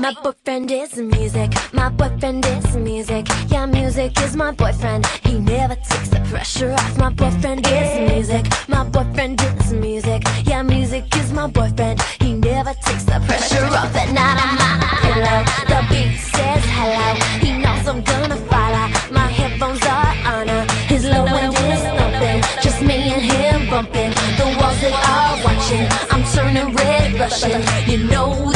My boyfriend is music, my boyfriend is music. Yeah, music is my boyfriend. He never takes the pressure off. My boyfriend is music, my boyfriend is music. Yeah, music is my boyfriend. He never takes the pressure off. At night on my pillow, the beat says hello. He knows I'm gonna follow. My headphones are on. uh, His low end is thumping. Just me and him bumping. The walls they are watching. I'm turning red, blushing. You know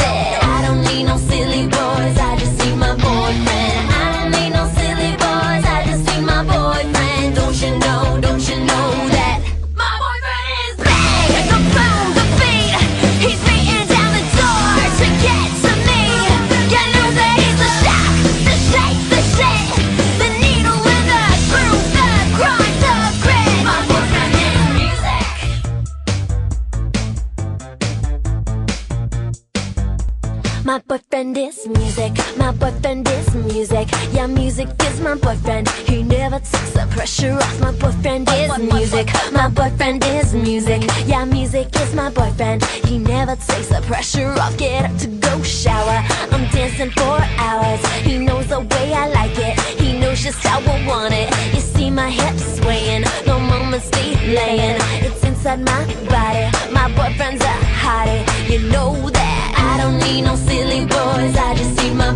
My boyfriend is music, my boyfriend is music. Yeah, music is my boyfriend. He never takes the pressure off. My boyfriend is music, my boyfriend is music. Yeah, music is my boyfriend. He never takes the pressure off. Get up to go shower. I'm dancing for hours. He knows the way I like it. He knows just how I want it. You see my hips swaying, no moments delaying. It's inside my body. My boyfriend's a hottie. You know don't need no silly boys. I just need my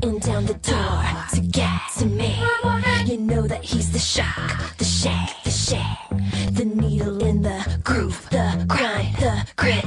beating down the door to get to me. You know that he's the shock, the shake, the shake, the needle in the groove, the grind, the grit.